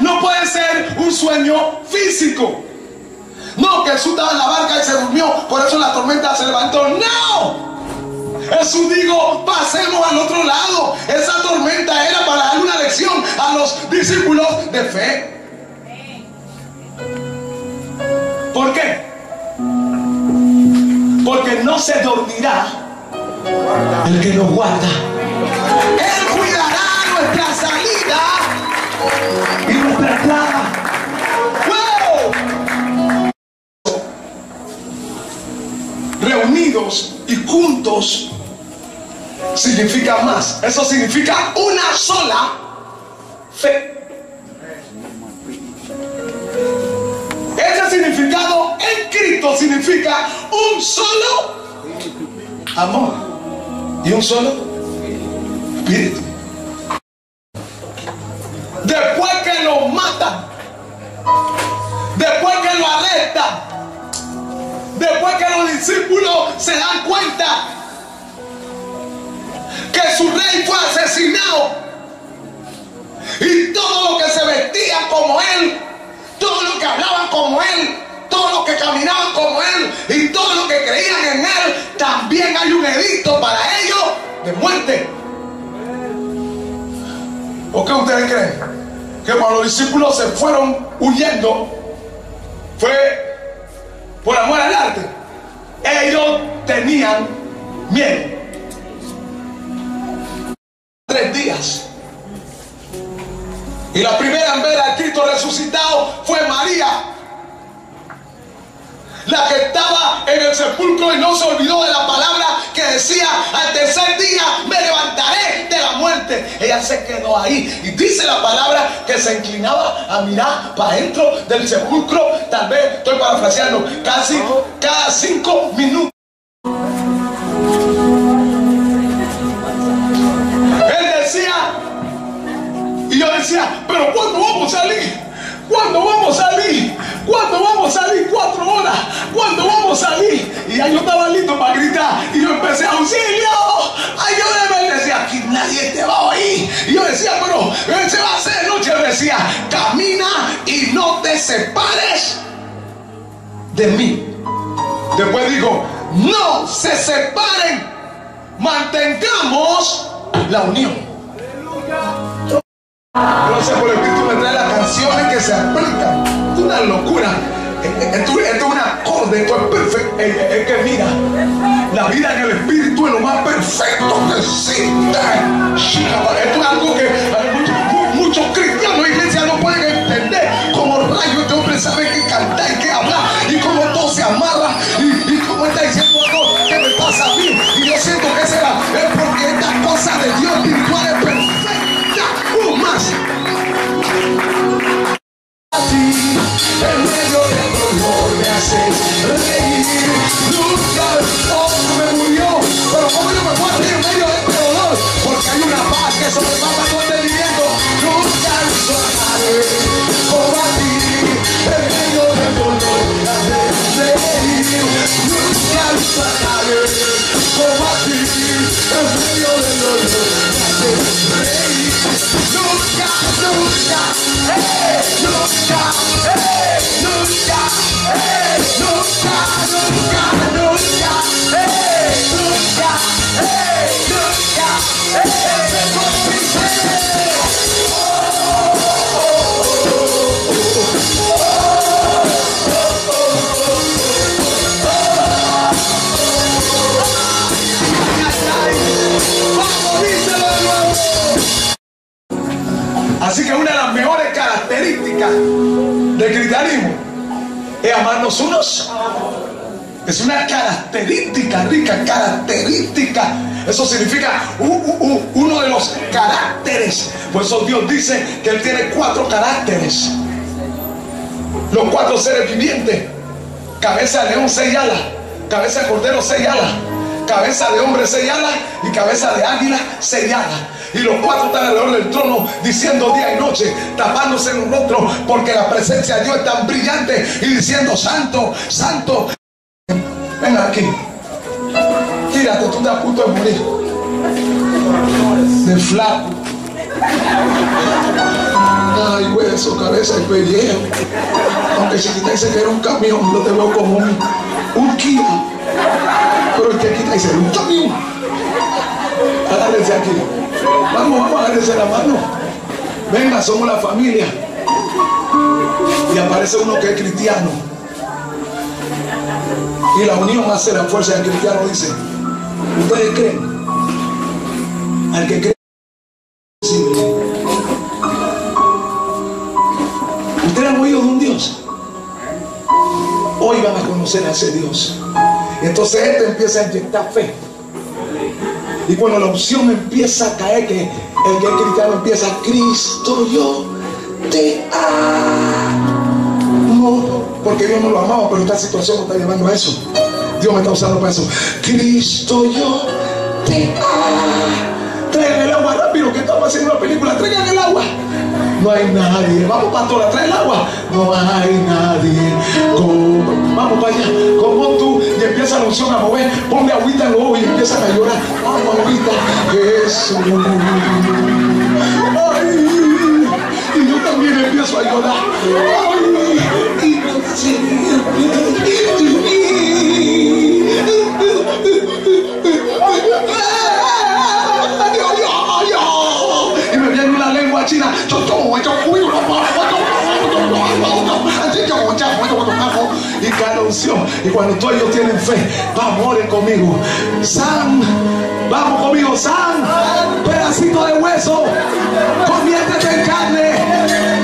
No puede ser un sueño físico. No, que Jesús estaba en la barca y se durmió, por eso la tormenta se levantó. No. Jesús dijo, pasemos al otro lado. Esa tormenta era para darle una lección a los discípulos de fe. ¿Por qué? Porque no se dormirá el que nos guarda. Y entrada. Reunidos y juntos significa más. Eso significa una sola fe. Ese significado en Cristo significa un solo amor y un solo espíritu. Después que lo matan, después que lo arrestan, después que los discípulos se dan cuenta que su rey fue asesinado y todo lo que se vestía como él, todo lo que hablaban como él, todo lo que caminaban como él y todo lo que creían en él, también hay un edicto para ellos de muerte. ¿O qué ustedes creen? Que cuando los discípulos se fueron huyendo, fue por amor al arte. Ellos tenían miedo. Tres días. Y la primera en ver a Cristo resucitado fue María la que estaba en el sepulcro y no se olvidó de Se quedó ahí y dice la palabra que se inclinaba a mirar para dentro del sepulcro, tal vez estoy parafraseando, casi cada cinco minutos. Él decía, y yo decía, pero ¿cuándo vamos a salir? ¿Cuándo vamos a salir? ¿Cuándo vamos a salir? Cuatro horas. ¿Cuándo vamos a salir? Y ya yo estaba listo para gritar. Y yo empecé, auxilio, ayúdeme. Aquí nadie te va a oír. Y yo decía, pero se va a hacer noche. Él decía, camina y no te separes de mí. Después dijo, no se separen. Mantengamos la unión. Sé por el Espíritu me trae las canciones que se aplican. Una locura. Esto, es un acorde, esto es perfecto. Es, que mira, la vida en el Espíritu es lo más perfecto que existe. Esto es algo que Nunca, nunca, hey, nunca, es amarnos unos. Es una característica rica, característica. Eso significa uno de los caracteres. Por eso Dios dice que Él tiene cuatro caracteres. Los cuatro seres vivientes. Cabeza de león, seis alas. Cabeza de cordero, seis alas. Cabeza de hombre, seis alas. Y cabeza de águila, seis alas. Y los cuatro están alrededor del trono diciendo día y noche, tapándose en un rostro, porque la presencia de Dios es tan brillante y diciendo, Santo, Santo. Ven aquí. Tírate, tú estás a punto de morir. De flaco. Ay, hueso, cabeza y pellejo. Aunque chiquita dice que era un camión, yo te veo como un, Kia. Pero el que quita dice, un camión. Agárrense aquí. Vamos, vamos, agárrense la mano. Venga, somos la familia. Y aparece uno que es cristiano. Y la unión hace la fuerza del cristiano dice, ¿ustedes creen? Al que cree. ¿Ustedes han oído de un Dios? Hoy van a conocer a ese Dios. Entonces este empieza a inyectar fe. Y cuando la opción empieza a caer, que el que es cristiano empieza, Cristo yo te amo. Porque Dios no lo amaba, pero esta situación no está llevando a eso. Dios me está usando para eso. Cristo yo te amo. Traigan el agua rápido, que estamos haciendo una película. Traigan el agua. No hay nadie. Vamos, pastora, trae el agua. No hay nadie. Vamos para allá. Unción a agüita en y empiezan a llorar. Agüita. Jesús. Ay. Y yo también empiezo a llorar. Ay. Y me viene una lengua china y cae. Y cuando tú ellos tienen fe, vamos, oren conmigo. San, vamos conmigo, San, pedacito de hueso, conviértete en carne.